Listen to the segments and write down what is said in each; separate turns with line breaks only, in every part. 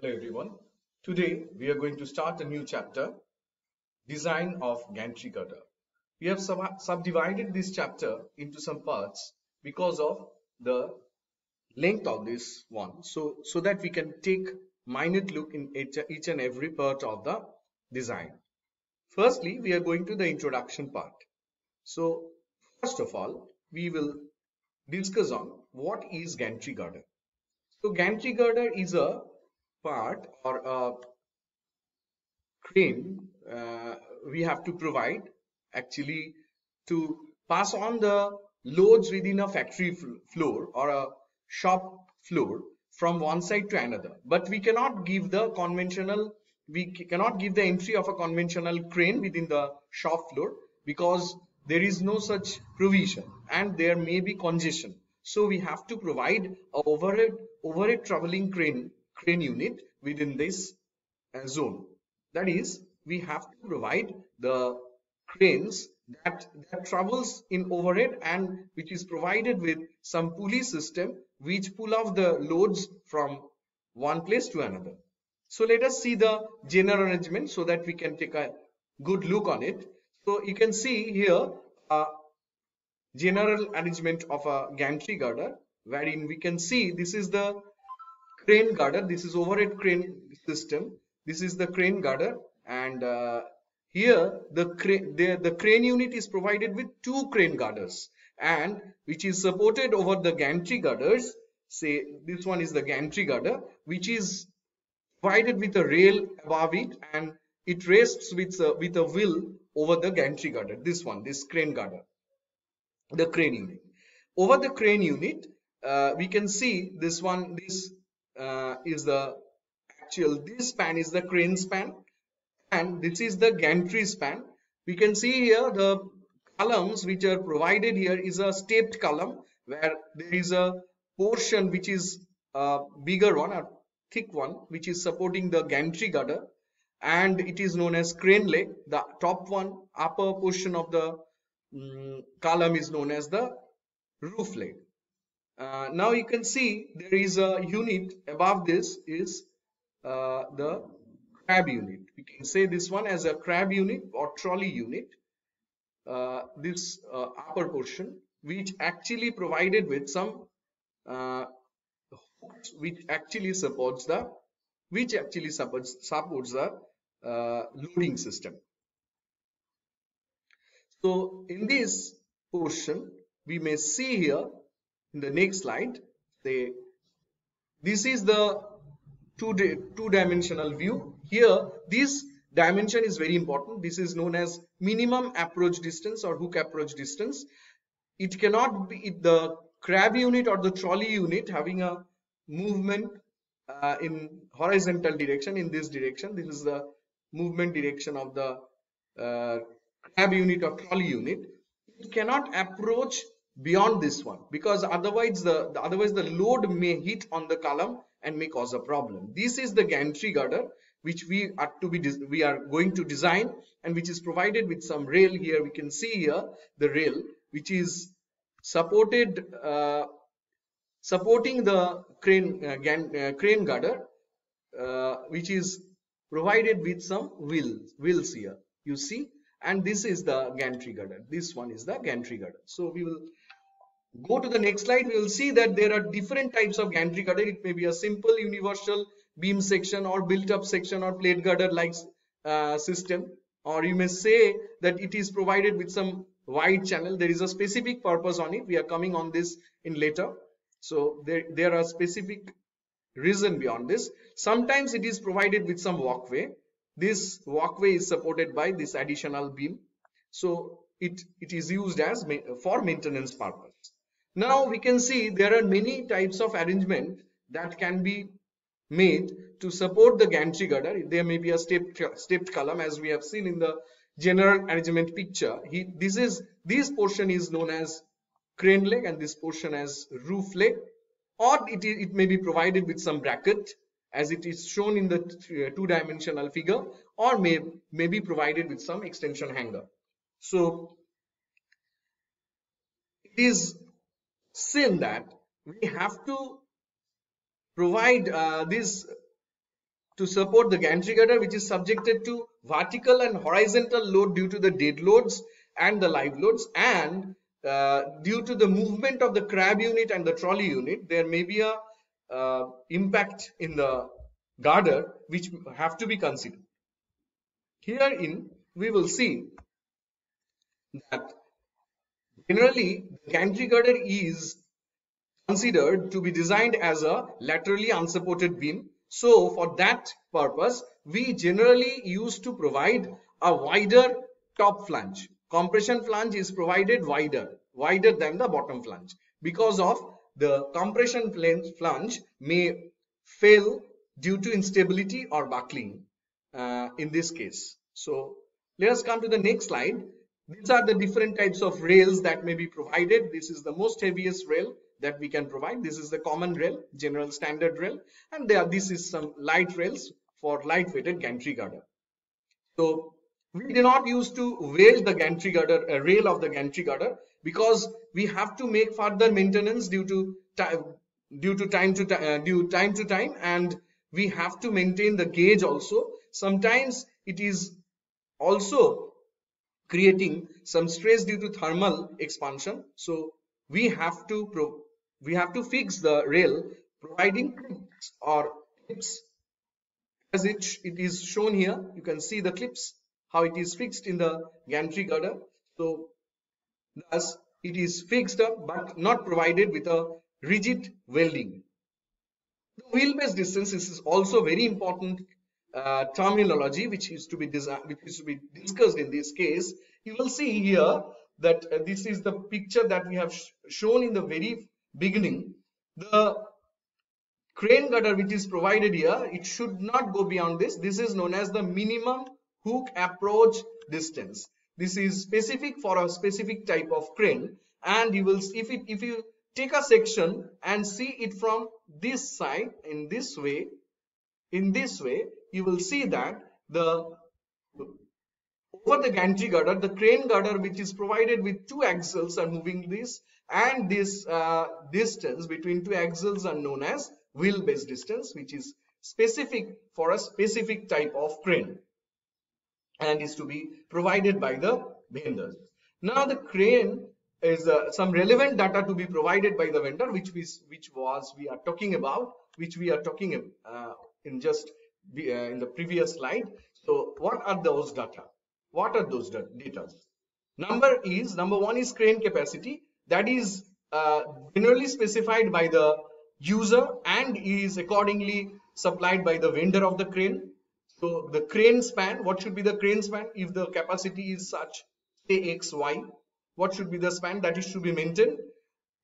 Hello everyone. Today we are going to start a new chapter, Design of Gantry Girder. We have sub subdivided this chapter into some parts because of the length of this one. So, so that we can take minute look in each, each and every part of the design. Firstly, we are going to the introduction part. So, first of all, we will discuss on what is gantry girder. So, gantry girder is a part or a crane uh, we have to provide actually to pass on the loads within a factory floor or a shop floor from one side to another. But we cannot give the conventional we cannot give the entry of a conventional crane within the shop floor because there is no such provision and there may be congestion. So we have to provide a overhead overhead traveling crane crane unit within this uh, zone. That is, we have to provide the cranes that, that travels in overhead and which is provided with some pulley system which pull off the loads from one place to another. So let us see the general arrangement so that we can take a good look on it. So you can see here a general arrangement of a gantry girder wherein we can see this is the crane girder this is overhead crane system. This is the crane girder and uh, here the crane the, crane unit is provided with two crane girders and which is supported over the gantry girders say this one is the gantry girder which is provided with a rail above it and it rests with a, with a wheel over the gantry girder this one this crane girder the crane unit. Over the crane unit uh, we can see this one this uh, is the actual this span is the crane span and this is the gantry span. We can see here the columns which are provided here is a stepped column where there is a portion which is a bigger one a thick one which is supporting the gantry girder and it is known as crane leg. The top one upper portion of the um, column is known as the roof leg uh, now you can see there is a unit above this is uh, the crab unit. We can say this one as a crab unit or trolley unit. Uh, this uh, upper portion which actually provided with some uh, which actually supports the which actually supports supports the loading system. So in this portion we may see here in the next slide say this is the two two dimensional view. Here this dimension is very important. This is known as minimum approach distance or hook approach distance. It cannot be the crab unit or the trolley unit having a movement uh, in horizontal direction in this direction. This is the movement direction of the uh, crab unit or trolley unit. It cannot approach beyond this one because otherwise the, the, otherwise the load may hit on the column and may cause a problem. This is the gantry girder which we are to be we are going to design and which is provided with some rail here. We can see here the rail which is supported uh, supporting the crane uh, gan, uh, crane girder uh, which is provided with some wheels wheels here. You see? And this is the gantry girder. This one is the gantry girder. So we will go to the next slide we will see that there are different types of gantry girder it may be a simple universal beam section or built up section or plate girder like uh, system. Or you may say that it is provided with some wide channel. There is a specific purpose on it. We are coming on this in later. So there there are specific reason beyond this. Sometimes it is provided with some walkway. This walkway is supported by this additional beam. So it it is used as for maintenance purpose now we can see there are many types of arrangement that can be made to support the gantry girder. There may be a stepped, stepped column as we have seen in the general arrangement picture. He, this is this portion is known as crane leg and this portion as roof leg or it, it may be provided with some bracket as it is shown in the two-dimensional figure or may, may be provided with some extension hanger. So it is seen that we have to provide uh, this to support the gantry girder which is subjected to vertical and horizontal load due to the dead loads and the live loads and uh, due to the movement of the crab unit and the trolley unit there may be a uh, impact in the girder which have to be considered. Herein we will see that generally the gantry girder is considered to be designed as a laterally unsupported beam. So for that purpose we generally used to provide a wider top flange. Compression flange is provided wider, wider than the bottom flange because of the compression flange may fail due to instability or buckling uh, in this case. So let us come to the next slide. These are the different types of rails that may be provided. This is the most heaviest rail that we can provide. This is the common rail, general standard rail, and there this is some light rails for light-weighted gantry girder. So we do not use to wage the gantry girder, uh, rail of the gantry girder because we have to make further maintenance due to due to time to uh, due time to time, and we have to maintain the gauge also. Sometimes it is also creating some stress due to thermal expansion. So we have to we have to fix the rail providing clips or clips as it, it is shown here. You can see the clips how it is fixed in the gantry girder so thus it is fixed up but not provided with a rigid welding. The wheelbase distance is also very important uh, terminology which is to be which is to be discussed in this case you will see here that uh, this is the picture that we have sh shown in the very beginning. The crane girder which is provided here it should not go beyond this. This is known as the minimum hook approach distance. This is specific for a specific type of crane. And you will if it if you take a section and see it from this side in this way in this way you will see that the over the gantry girder the crane girder which is provided with two axles are moving this and this uh, distance between two axles are known as wheelbase distance which is specific for a specific type of crane and is to be provided by the vendors. Now the crane is uh, some relevant data to be provided by the vendor which we which was we are talking about which we are talking uh, in just the, uh, in the previous slide. So what are those data? What are those data? Number is number one is crane capacity. That is uh, generally specified by the user and is accordingly supplied by the vendor of the crane. So the crane span what should be the crane span? If the capacity is such say xy what should be the span? That is to be maintained.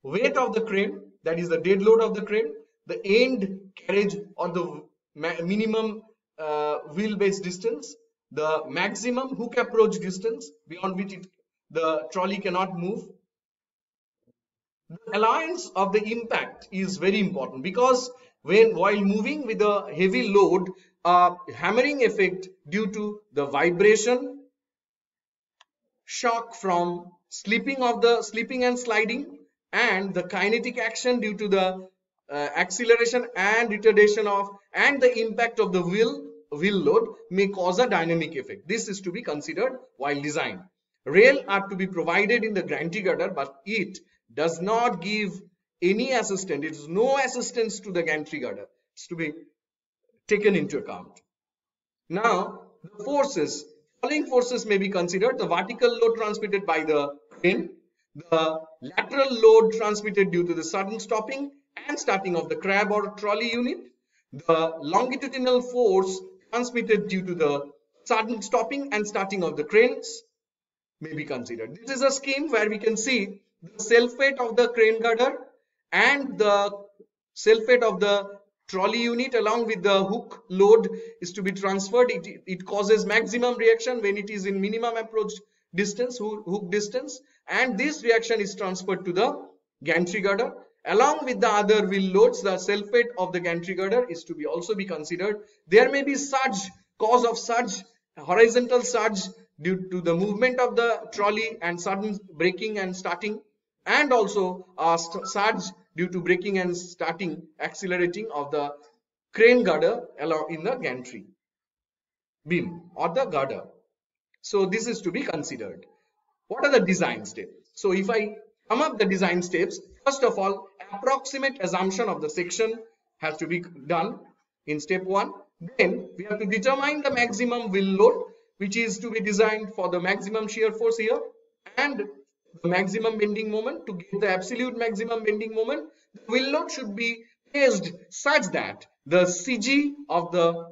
Weight of the crane that is the dead load of the crane the end carriage or the minimum uh, wheelbase distance. The maximum hook approach distance beyond which it, the trolley cannot move. The alliance of the impact is very important because when while moving with a heavy load a hammering effect due to the vibration shock from slipping of the slipping and sliding and the kinetic action due to the uh, acceleration and retardation of and the impact of the wheel wheel load may cause a dynamic effect. This is to be considered while design. Rail are to be provided in the gantry girder but it does not give any assistance. It is no assistance to the gantry girder it's to be taken into account. Now the forces. Following forces may be considered the vertical load transmitted by the in the lateral load transmitted due to the sudden stopping and starting of the crab or trolley unit, the longitudinal force transmitted due to the sudden stopping and starting of the cranes may be considered. This is a scheme where we can see the self-weight of the crane girder and the self-weight of the trolley unit along with the hook load is to be transferred. It, it causes maximum reaction when it is in minimum approach distance, hook distance and this reaction is transferred to the gantry girder. Along with the other wheel loads, the self-weight of the gantry girder is to be also be considered. There may be surge, cause of surge, horizontal surge due to the movement of the trolley and sudden braking and starting and also uh, a surge due to braking and starting accelerating of the crane girder along in the gantry beam or the girder. So this is to be considered. What are the design steps? So if I sum up the design steps, first of all, approximate assumption of the section has to be done in step 1. Then we have to determine the maximum wheel load which is to be designed for the maximum shear force here and the maximum bending moment to get the absolute maximum bending moment. The wheel load should be placed such that the CG of the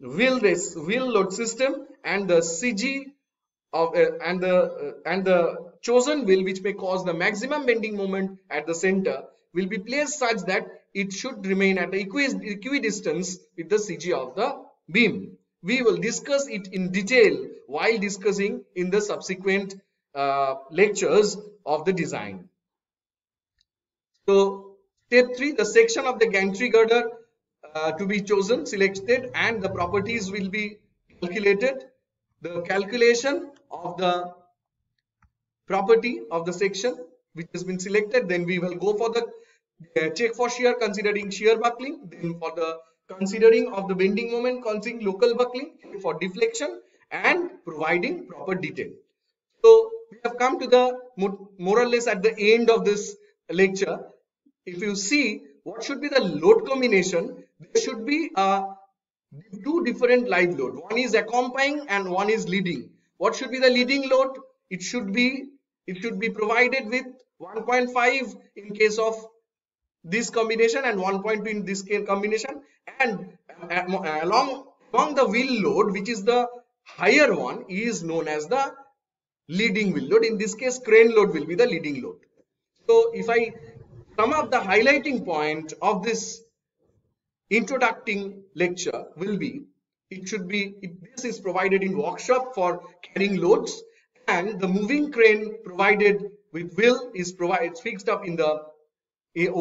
wheel, this wheel load system and the CG of uh, and the uh, and the chosen will which may cause the maximum bending moment at the center will be placed such that it should remain at equi equidistance with the CG of the beam. We will discuss it in detail while discussing in the subsequent uh, lectures of the design. So step 3 the section of the gantry girder uh, to be chosen selected and the properties will be calculated the calculation of the property of the section which has been selected then we will go for the uh, check for shear considering shear buckling then for the considering of the bending moment considering local buckling for deflection and providing proper detail. So we have come to the more or less at the end of this lecture. If you see what should be the load combination there should be uh, two different live load. One is accompanying and one is leading what should be the leading load? It should be it should be provided with 1.5 in case of this combination and 1.2 in this combination. And uh, along among the wheel load which is the higher one is known as the leading wheel load. In this case crane load will be the leading load. So if i sum up the highlighting point of this introducing lecture will be it should be it, this is provided in workshop for carrying loads and the moving crane provided with wheel is provided fixed up in the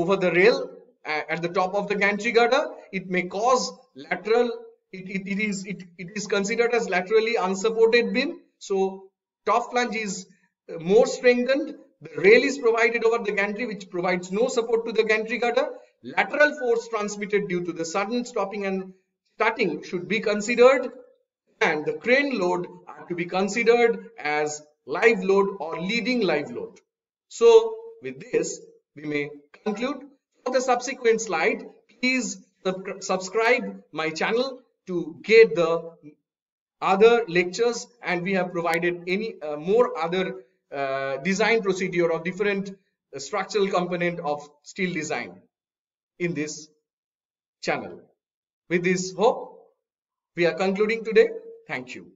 over the rail at the top of the gantry girder it may cause lateral it, it, it is it, it is considered as laterally unsupported beam so top flange is uh, more strengthened. The rail is provided over the gantry which provides no support to the gantry girder lateral force transmitted due to the sudden stopping and starting should be considered and the crane load are to be considered as live load or leading live load. So with this we may conclude. For the subsequent slide please subscribe my channel to get the other lectures and we have provided any uh, more other uh, design procedure of different uh, structural component of steel design in this channel. With this hope we are concluding today. Thank you.